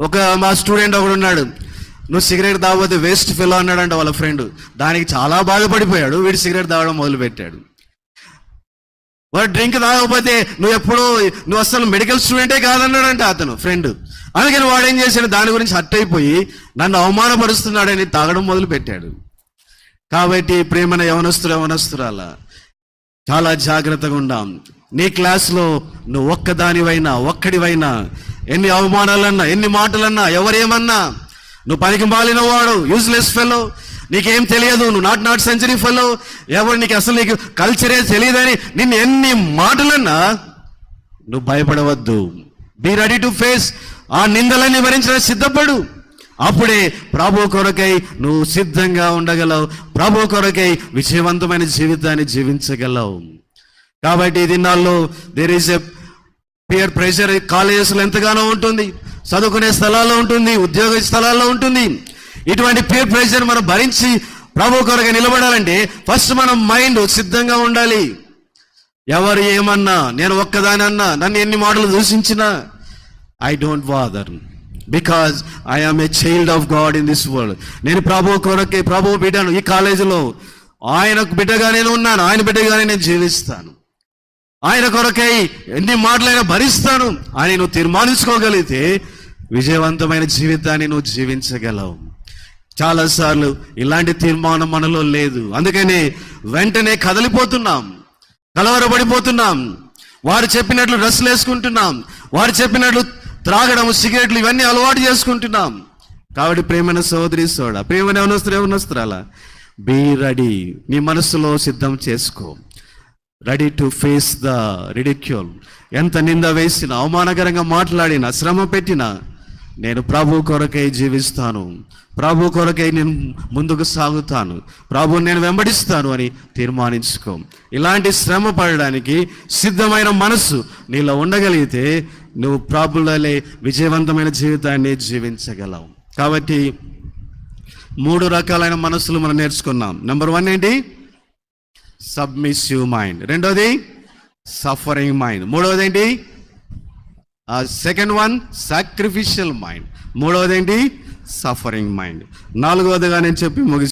ఒక మా స్టూడెంట్ ఒకడు ఉన్నాడు. నువ్వు సిగరెట్ తాగబోతే వేస్ట్ ఫిల్ అన్నాడంట వాళ్ళ ఫ్రెండ్. దానికి చాలా బాధపడిపోయాడు వీడు సిగరెట్ తాగడం మొదలుపెట్టాడు. వాడు డ్రింక్ తాగకపోతే నువ్వు ఎప్పుడూ నువ్వు అసలు మెడికల్ స్టూడెంటే కాదన్నాడంట అతను ఫ్రెండ్. అందుకని వాడు ఏం చేశాడు? దాని గురించి హట్ అయిపోయి నన్ను అవమానపరుస్తున్నాడని తాగడం మొదలుపెట్టాడు. కాబట్టి ప్రేమన యవనస్తులు యవనస్తురాల చాలా జాగ్రత్తగా ఉండాం. నీ క్లాస్లో నువ్వు ఒక్కదానివైనా ఒక్కడివైనా ఎన్ని అవమానాలన్నా ఎన్ని మాటలన్నా ఎవరేమన్నా. నువ్వు పనికి మాలిన వాడు యూజ్లెస్ ఫెలో నీకేం తెలియదు నువ్వు నాట్ నాట్ సెంచరీ ఫెలో ఎవరు నీకు అసలు నీకు కల్చరే తెలియదని నిన్ను ఎన్ని మాటలన్నా నువ్వు భయపడవద్దు. బీ రెడీ టు ఫేస్ ఆ నిందలన్నీ భరించిన సిద్ధపడు. అప్పుడే ప్రభు కొరకై నువ్వు సిద్ధంగా ఉండగలవు. ప్రభు కొరకై విజయవంతమైన జీవితాన్ని జీవించగలవు. కాబట్టి ఈ దినాల్లో there is a peer pressure కాలేజెస్లో ఎంతగానో ఉంటుంది. చదువుకునే స్థలాల్లో ఉంటుంది ఉద్యోగ స్థలాల్లో ఉంటుంది. ఇటువంటి పియర్ ప్రెషర్ మనం భరించి ప్రభు కొరగా నిలబడాలంటే ఫస్ట్ మనం మైండ్ సిద్ధంగా ఉండాలి. ఎవరు ఏమన్నా నేను ఒక్కదానన్నా నన్ను ఎన్ని మాటలు దూషించినా I don't bother because I am a child of God in this world నేను ప్రభు కొరకే ప్రభు బిడ్డను ఈ కాలేజీలో ఆయనకు బిడ్డగా నేను ఉన్నాను ఆయన బిడ్డగానే నేను జీవిస్తాను. ఆయన కొరకై ఎన్ని మాటలైనా భరిస్తాను. అని నువ్వు తీర్మానించుకోగలిగితే విజయవంతమైన జీవితాన్ని నువ్వు జీవించగలవు. చాలాసార్లు ఇలాంటి తీర్మానం మనలో లేదు. అందుకని వెంటనే కదలిపోతున్నాం. కలవరపడిపోతున్నాం. వారు చెప్పినట్లు డ్రెస్సులు వేసుకుంటున్నాం. వారు చెప్పినట్లు త్రాగడం సిగరెట్లు ఇవన్నీ అలవాటు చేసుకుంటున్నాం. కాబట్టి ప్రేమైన సోదరి సోడ ప్రేమైన ఏమనొస్తారు ఏమనొస్తారు అలా? Be ready. నీ మనసులో సిద్ధం చేసుకో. Ready to face the ridicule ఎంత నింద వేసినా అవమానకరంగా మాట్లాడినా శ్రమ పెట్టిన నేను ప్రభు కొరకై జీవిస్తాను. ప్రభు కొరకై నేను ముందుకు సాగుతాను. ప్రభు నేను వెంబడిస్తాను అని తీర్మానించుకో. ఇలాంటి శ్రమ పడడానికి సిద్ధమైన మనస్సు నీలో ఉండగలిగితే నువ్వు ప్రభులలే విజయవంతమైన జీవితాన్ని జీవించగలవు. కాబట్టి మూడు రకాలైన మనస్సులు మనం నేర్చుకున్నాం. నెంబర్ వన్ ఏంటి? సబ్మిసివ్ మైండ్ రెండోది సఫరింగ్ మైండ్ మూడవది ఏంటి సెకండ్ వన్ సాక్రిఫిషియల్ మైండ్ మూడవది ఏంటి సఫరింగ్ మైండ్ నాలుగవదిగా నేను చెప్పి ముగి